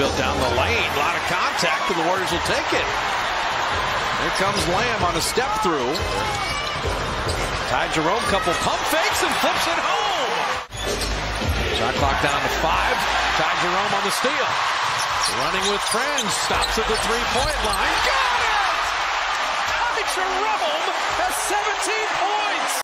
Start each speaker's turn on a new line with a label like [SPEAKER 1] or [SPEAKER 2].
[SPEAKER 1] built down the lane. A lot of contact, and the Warriors will take it. Here comes Lamb on a step through. Ty Jerome, couple pump fakes and flips it home. Shot clock down to five. Ty Jerome on the steal. Running with friends. Stops at the three-point line. Got it! Ty Jerome